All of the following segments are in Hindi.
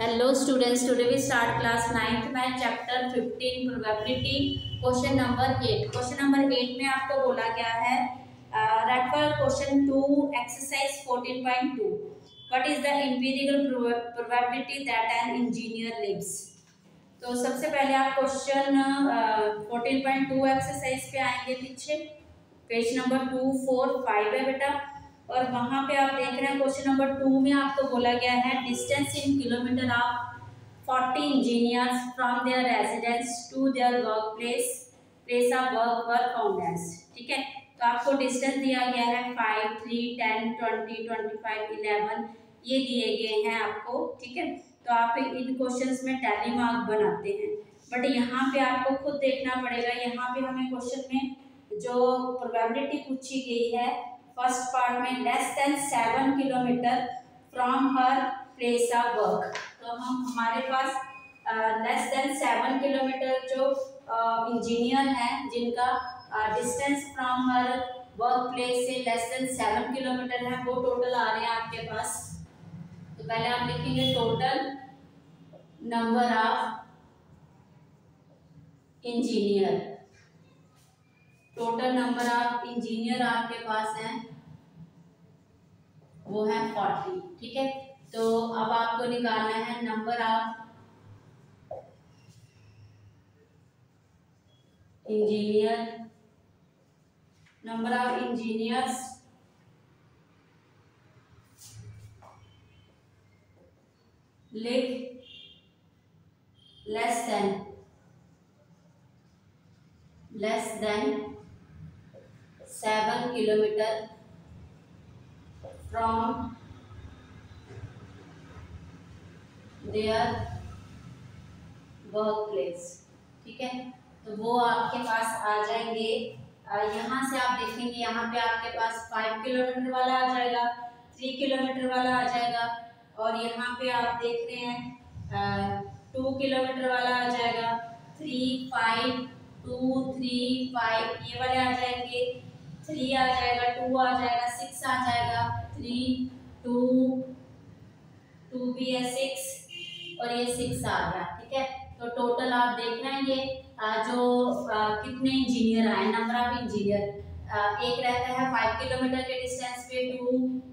Hello students today we start class ninth में chapter fifteen probability question number eight question number eight में आपको बोला गया है refer question to exercise fourteen point two what is the imperial probability that an engineer lives तो सबसे पहले आप क्वेश्चन फोर्टीन एक्सरसाइज पे आएँगे पीछे. Page number two four five है बेटा. और वहाँ पे आप देख रहे हैं, क्वेश्चन नंबर टू में आपको बोला गया है distance in kilometre of forty engineers from their residence to their work place place of work वर फाउंडेंस ठीक है? तो आपको डिस्टेंस दिया गया है five three ten twenty twenty five eleven ये दिए गए हैं आपको, ठीक है? तो आप इन क्वेश्चन में टैली मार्क बनाते हैं। बट यहाँ पे आपको खुद देखना पड़ेगा, यहाँ पे हमें क्वेश्चन में जो प्रोबेबिलिटी पूछी गई है फ़र्स्ट पार्ट में less than seven kilometre from her place of work तो हम, हमारे पास लेस देन सेवन किलोमीटर जो इंजीनियर हैं, जिनका distance from her work place से लेस देन सेवन किलोमीटर है, वो टोटल आ रहे हैं आपके पास। तो पहले आप लिखेंगे total number of engineer total number of engineer आपके पास है। वो है फोर्टी ठीक है? तो अब आपको निकालना है number of engineer number of engineers live less than less than seven kilometre their work place ठीक है? तो वो आपके पास आ जाएँगे। यहाँ से आप देखेंगे, यहाँ पे आपके पास फाइव किलोमीटर वाला आ जाएगा थ्री किलोमीटर वाला आ जाएगा और यहाँ पे आप देख रहे हैं टू किलोमीटर वाला आ जाएगा three five two three five ये वाले आ जाएँगे। थ्री आ जाएगा टू आ जाएगा सिक्स आ जाएगा थ्री टू टू भी है सिक्स और ये सिक्स आ गया, ठीक है? तो टोटल आप देख रहे हैं ये जो कितने इंजीनियर आए नंबर ऑफ़ इंजीनियर एक रहता है फाइव किलोमीटर के डिस्टेंस पे टू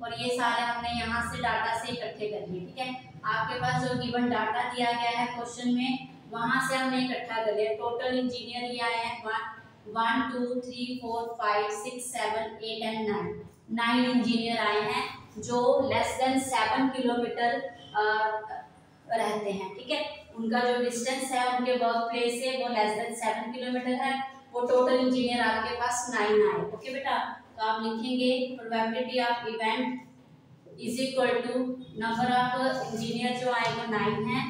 और ये सारे हमने यहाँ से डाटा से इकट्ठे कर लिए, ठीक है? आपके पास जो गिवन डाटा दिया गया है क्वेश्चन में, वहाँ से हमने इकट्ठा कर लिया। टोटल इंजीनियर ये आए हैं one two three four five six seven eight and nine nine engineer आए हैं जो लेस देन सेवन किलोमीटर रहते हैं, ठीक है? उनका जो डिस्टेंस है, उनके वर्क प्लेस से वो लेस देन सेवन किलोमीटर है। वो टोटल इंजीनियर आपके पास नाइन आए ओके बेटा? तो आप लिखेंगे probability of event is equal to number of engineer जो आए वो नाइन है।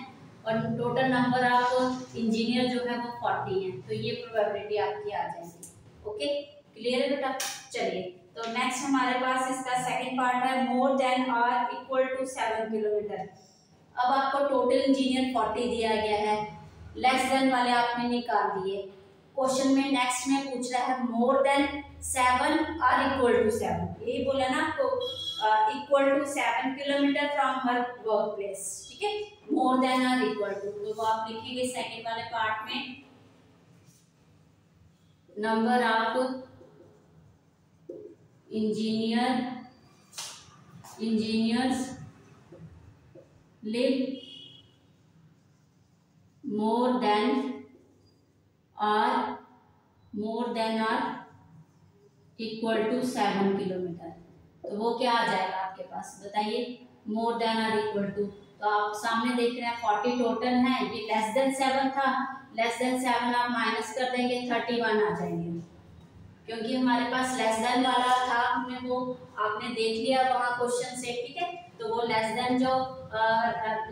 टोटल नंबर ऑफ़ इंजीनियर जो है वो फोर्टी है। तो ये प्रोबेबिलिटी आपकी आ जाएगी। ओके क्लियर है बेटा? चलिए। तो नेक्स्ट हमारे पास इसका सेकंड पार्ट है। More than or equal to seven kilometre अब आपको टोटल इंजीनियर फोर्टी दिया गया है। लेस देन वाले आपने निकाल दिए। क्वेश्चन में नेक्स्ट में पूछ रहा है more than seven or equal to seven यही बोला ना आपको? Equal to seven kilometre from her work place ठीक है? More than or equal to तो वो आप लिखेंगे सेकेंड वाले पार्ट में। Number of engineer engineers live more than or more than or equal to seven kilometre तो वो क्या आ जाएगा आपके पास? बताइए। More than or equal to तो आप सामने देख रहे हैं फोर्टी टोटल है, ये लेस देन सेवन था। लेस देन सेवन आप माइनस कर देंगे थर्टी वन आ जाएँगे। क्योंकि हमारे पास लेस देन वाला था, हमने वो आपने देख लिया वहाँ क्वेश्चन से, ठीक है? तो वो लेस देन जो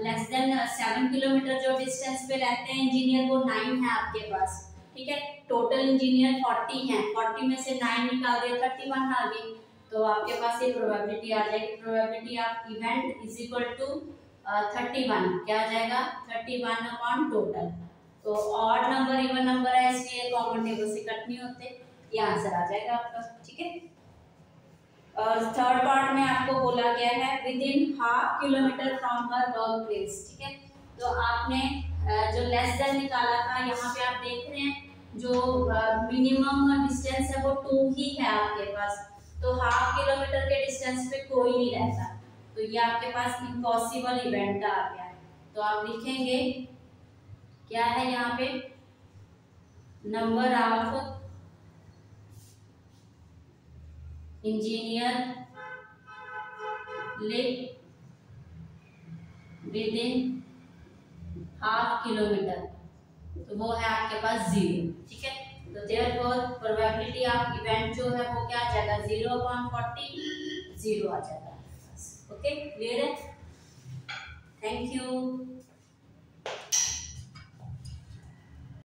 लेस देन सेवन किलोमीटर जो डिस्टेंस पे रहते हैं इंजीनियर वो नाइन है आपके पास। ठीक है? टोटल इंजीनियर फोर्टी हैं। फोर्टी में से नाइन निकाल दिया थर्टी वन आ गई। तो आपके पास ये प्रोबेबिलिटी आ जाएगी। Probability of event is equal to thirty one क्या आ जाएगा? थर्टी वन अपॉन टोटल तो ऑड नंबर इवन नंबर है, इसलिए कॉमन टेबल से कट नहीं होते। ये आंसर आ जाएगा आपका, ठीक है? और थर्ड पार्ट में आपको बोला गया है within half kilometre from her work place ठीक है? तो आपने जो लेस देन निकाला था, यहाँ पे आप देख रहे हैं, जो मिनिमम डिस्टेंस है, वो टू ही है आपके पास। तो हाफ़ किलोमीटर के डिस्टेंस पे कोई नहीं रहता। तो ये आपके पास इम्पॉसिबल इवेंट आ गया। तो आप लिखेंगे, क्या है यहाँ पे? Number of engineer live within half kilometre तो वो है आपके पास ज़ीरो ठीक है? तो therefore probability of event जो है वो क्या आ जाएगा? ज़ीरो अपॉन फोर्टी ज़ीरो आ जाएगा। ओके क्लियर है? Thank you